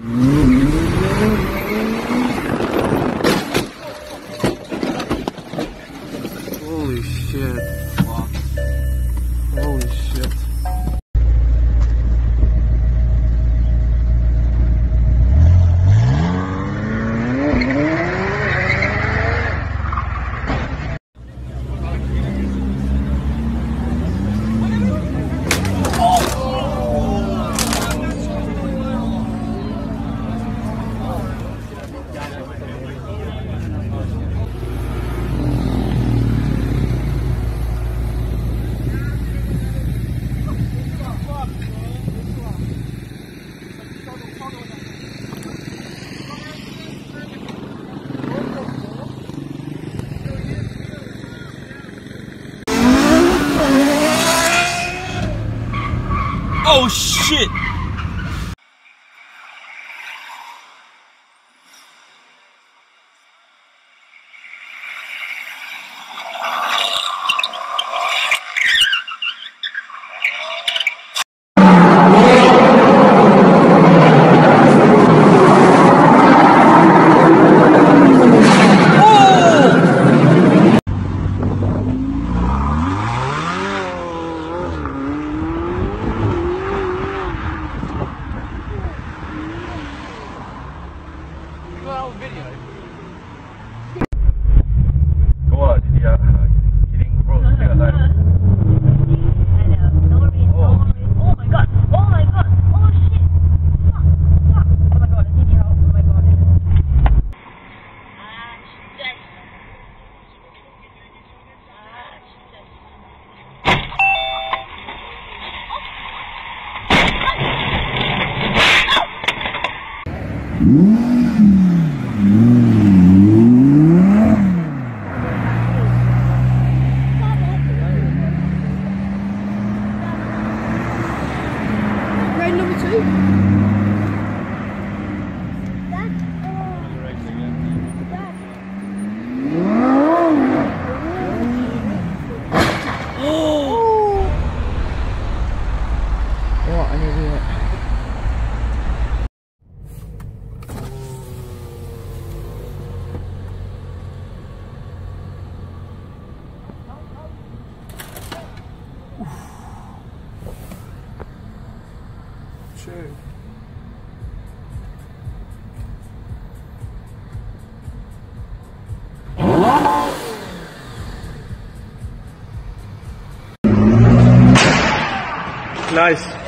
Holy Oh shit! Road number two. What an idiot. True. Nice.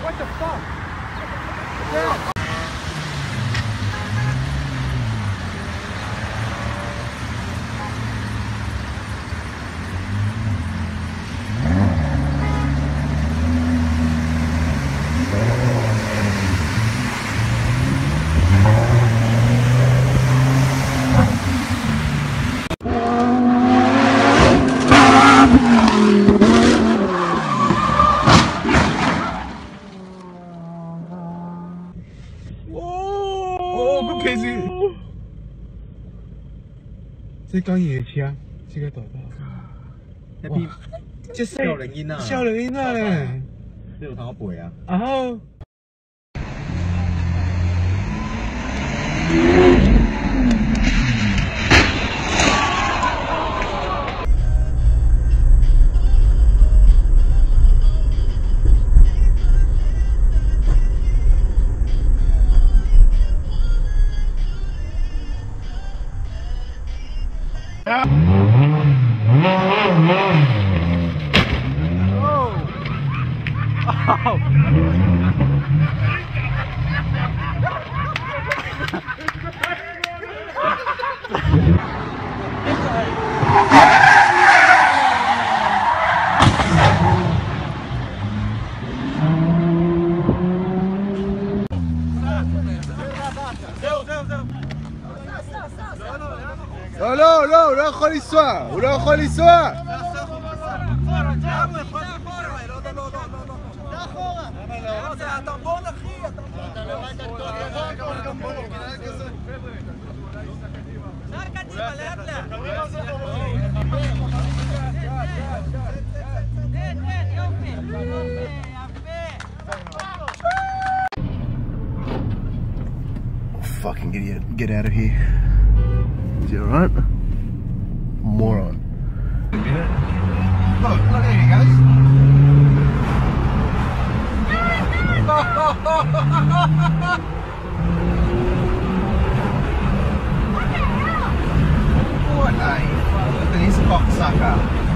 What the fuck? Yeah. 这刚野枪，这个大大。哇，这是小人音啊！小人音啊嘞！这有啥鬼啊？然后。Oh! oh. לא, לא, לא, הוא לא יכול לנסוע, הוא לא יכול לנסוע! Fucking idiot, get out of here. Is you alright? Moron. Look, look, there he goes. What a?